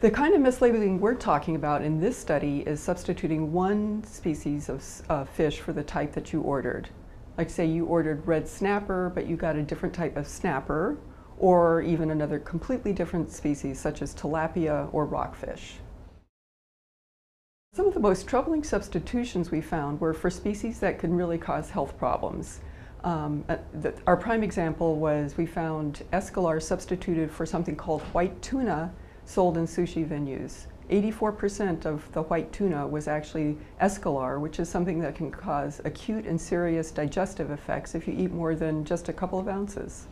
The kind of mislabeling we're talking about in this study is substituting one species of uh, fish for the type that you ordered. Like say you ordered red snapper, but you got a different type of snapper, or even another completely different species such as tilapia or rockfish. Some of the most troubling substitutions we found were for species that can really cause health problems. Um, uh, the, our prime example was we found escolar substituted for something called white tuna sold in sushi venues. 84% of the white tuna was actually escolar, which is something that can cause acute and serious digestive effects if you eat more than just a couple of ounces.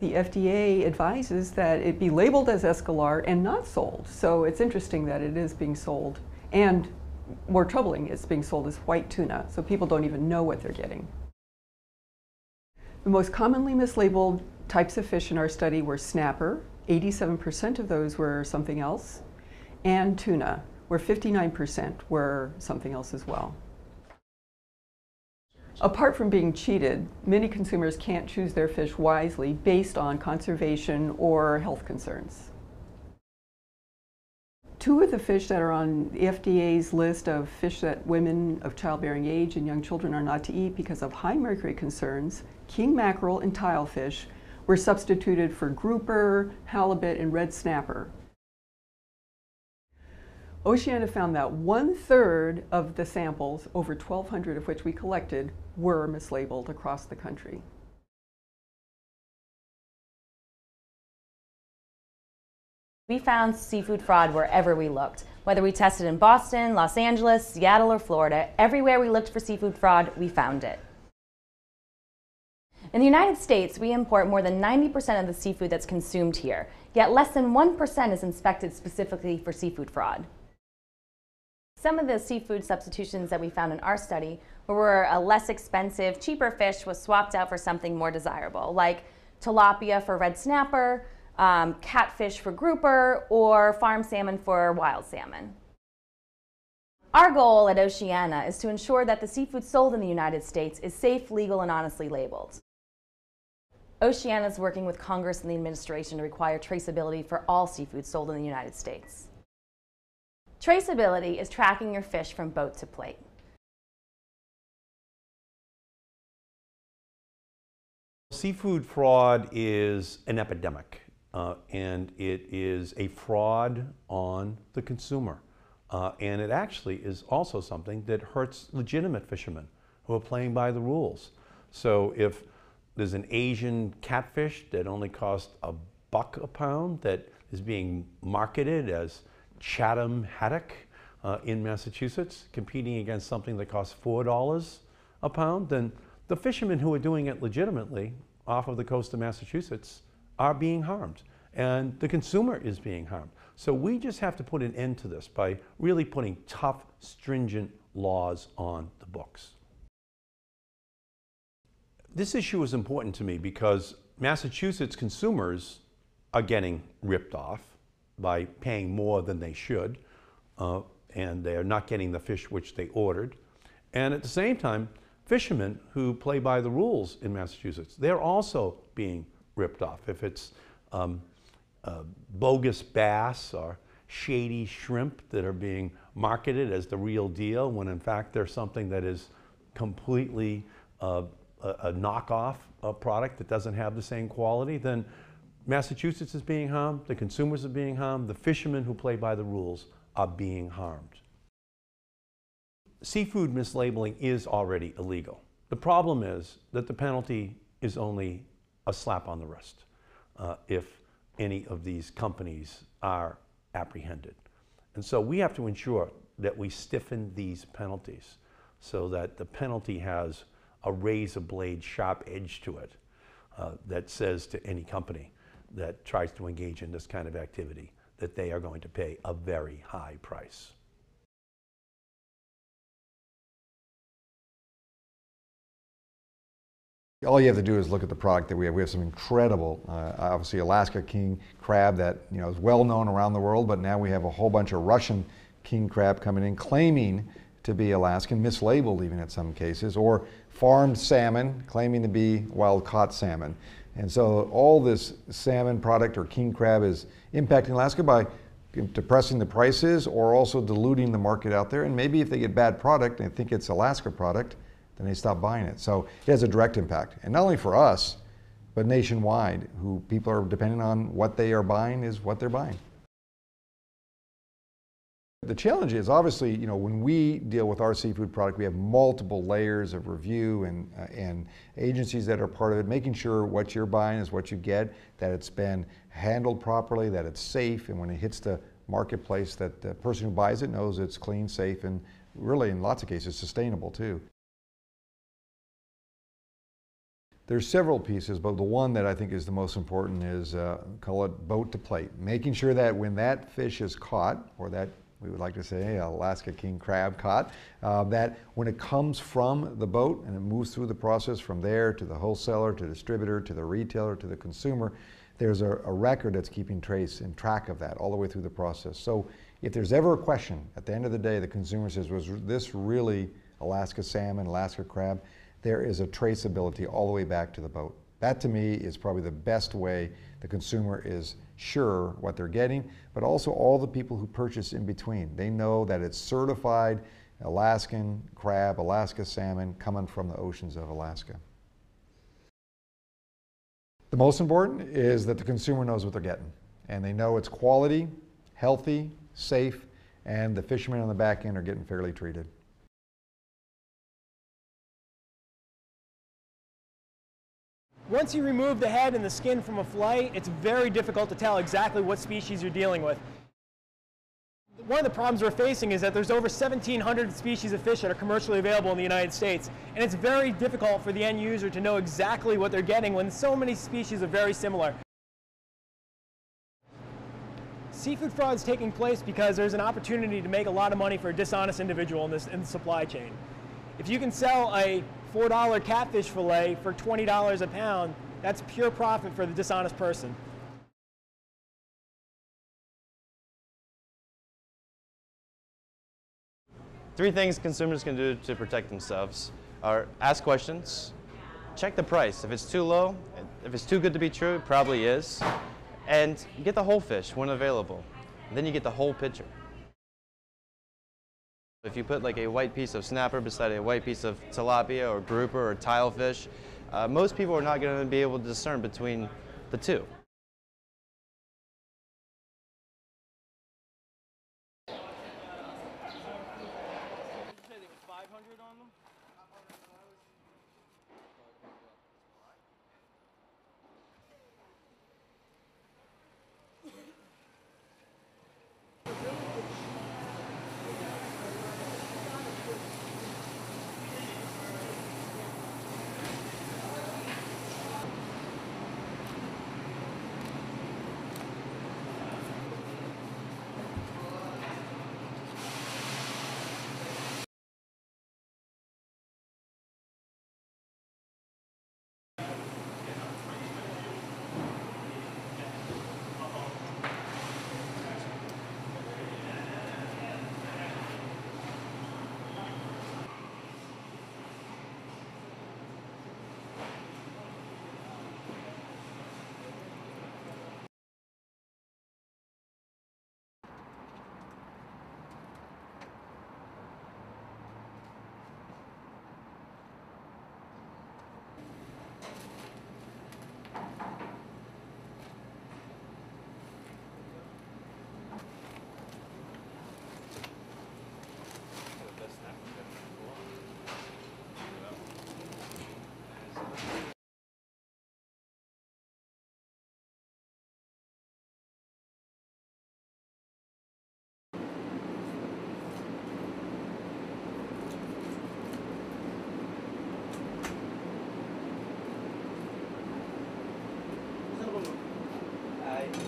The FDA advises that it be labeled as escolar and not sold. So it's interesting that it is being sold. And more troubling, it's being sold as white tuna. So people don't even know what they're getting. The most commonly mislabeled types of fish in our study were snapper, 87% of those were something else, and tuna, where 59% were something else as well. Apart from being cheated, many consumers can't choose their fish wisely based on conservation or health concerns. Two of the fish that are on the FDA's list of fish that women of childbearing age and young children are not to eat because of high mercury concerns, king mackerel and tilefish, were substituted for grouper, halibut, and red snapper. Oceana found that one third of the samples, over 1,200 of which we collected, were mislabeled across the country. We found seafood fraud wherever we looked. Whether we tested in Boston, Los Angeles, Seattle, or Florida, everywhere we looked for seafood fraud, we found it. In the United States, we import more than 90% of the seafood that's consumed here, yet less than 1% is inspected specifically for seafood fraud. Some of the seafood substitutions that we found in our study were a less expensive, cheaper fish was swapped out for something more desirable, like tilapia for red snapper, um, catfish for grouper, or farm salmon for wild salmon. Our goal at Oceana is to ensure that the seafood sold in the United States is safe, legal, and honestly labeled. Oceana is working with Congress and the administration to require traceability for all seafood sold in the United States. Traceability is tracking your fish from boat to plate. Seafood fraud is an epidemic, uh, and it is a fraud on the consumer. Uh, and it actually is also something that hurts legitimate fishermen who are playing by the rules. So if there's an Asian catfish that only costs a buck a pound that is being marketed as Chatham haddock uh, in Massachusetts, competing against something that costs $4 a pound, then the fishermen who are doing it legitimately off of the coast of Massachusetts are being harmed. And the consumer is being harmed. So we just have to put an end to this by really putting tough, stringent laws on the books. This issue is important to me because Massachusetts consumers are getting ripped off by paying more than they should, uh, and they are not getting the fish which they ordered. And at the same time, fishermen who play by the rules in Massachusetts, they're also being ripped off. If it's um, uh, bogus bass or shady shrimp that are being marketed as the real deal, when in fact they're something that is completely uh, a, a knockoff a product that doesn't have the same quality, then Massachusetts is being harmed, the consumers are being harmed, the fishermen who play by the rules are being harmed. Seafood mislabeling is already illegal. The problem is that the penalty is only a slap on the wrist uh, if any of these companies are apprehended. And so we have to ensure that we stiffen these penalties so that the penalty has a razor blade sharp edge to it uh, that says to any company that tries to engage in this kind of activity that they are going to pay a very high price. All you have to do is look at the product that we have. We have some incredible, uh, obviously Alaska king crab that you know is well known around the world, but now we have a whole bunch of Russian king crab coming in claiming to be Alaskan, mislabeled even in some cases, or farmed salmon claiming to be wild caught salmon. And so all this salmon product or king crab is impacting Alaska by depressing the prices or also diluting the market out there. And maybe if they get bad product and think it's Alaska product, then they stop buying it. So it has a direct impact. And not only for us, but nationwide, who people are depending on what they are buying is what they're buying. The challenge is obviously, you know, when we deal with our seafood product, we have multiple layers of review and, uh, and agencies that are part of it, making sure what you're buying is what you get, that it's been handled properly, that it's safe, and when it hits the marketplace, that the person who buys it knows it's clean, safe, and really, in lots of cases, sustainable too. There's several pieces, but the one that I think is the most important is, uh, call it boat to plate. Making sure that when that fish is caught, or that we would like to say Alaska king crab caught, uh, that when it comes from the boat and it moves through the process from there to the wholesaler, to the distributor, to the retailer, to the consumer, there's a, a, record that's keeping trace and track of that all the way through the process. So if there's ever a question, at the end of the day, the consumer says, was this really Alaska salmon, Alaska crab? There is a traceability all the way back to the boat. That to me is probably the best way the consumer is sure what they're getting, but also all the people who purchase in between. They know that it's certified Alaskan crab, Alaska salmon coming from the oceans of Alaska. The most important is that the consumer knows what they're getting and they know it's quality, healthy, safe, and the fishermen on the back end are getting fairly treated. Once you remove the head and the skin from a fillet, it's very difficult to tell exactly what species you're dealing with. One of the problems we're facing is that there's over 1,700 species of fish that are commercially available in the United States, and it's very difficult for the end user to know exactly what they're getting when so many species are very similar. Seafood fraud is taking place because there's an opportunity to make a lot of money for a dishonest individual in, this, in the supply chain. If you can sell a $4 catfish fillet for $20 a pound, that's pure profit for the dishonest person. Three things consumers can do to protect themselves are ask questions, check the price. If it's too low, if it's too good to be true, it probably is, and get the whole fish when available. then you get the whole picture. If you put like a white piece of snapper beside a white piece of tilapia or grouper or tilefish, uh, most people are not going to be able to discern between the two. 500 on them?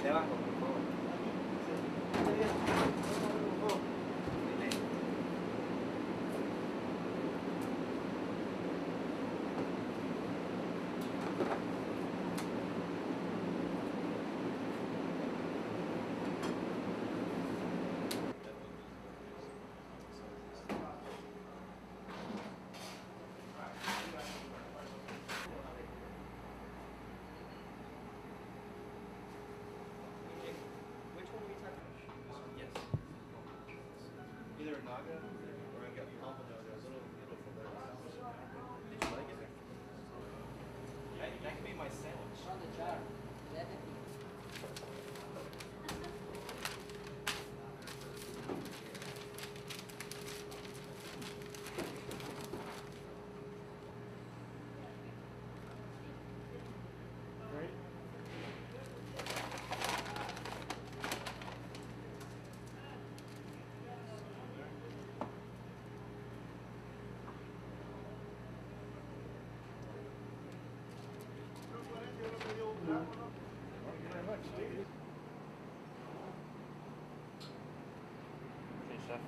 de banco. sandwich. On the jar. 11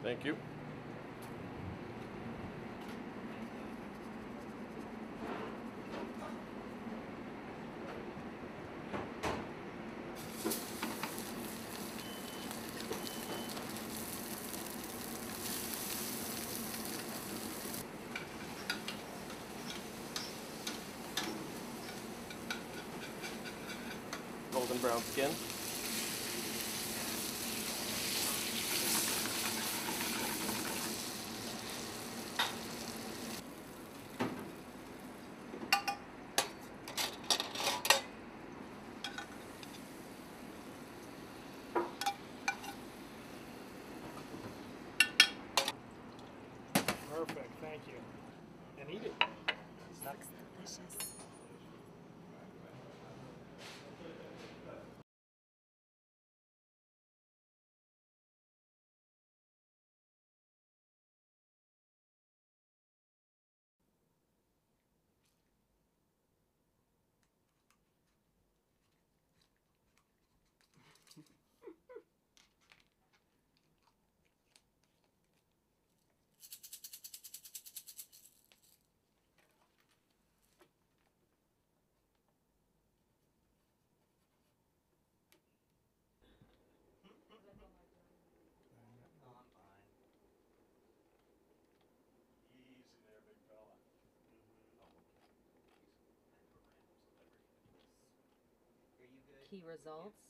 Thank you. Golden brown skin. Thank you. And eat it. Key results.